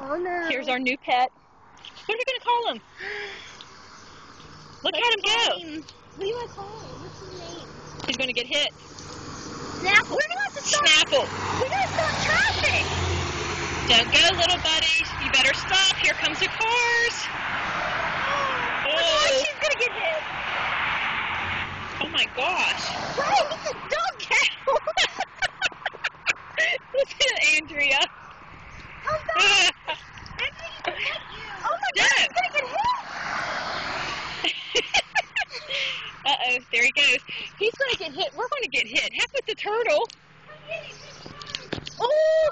Oh no. Here's our new pet. What are we gonna call him? Look at him go. Name. What do you want to call him? What's his name? He's gonna get hit. Snapple. We're gonna have to stop. Snapple. We're gonna stop traffic. Don't go, little buddy. You better stop. Here comes the cars. Oh, Oh. she's gonna get hit. Oh my gosh. Right, it's a dog cow. Look at Andrea. Come back. Uh-oh, there he goes. He's going to get hit. We're going to get hit. Heck with the turtle. Oh!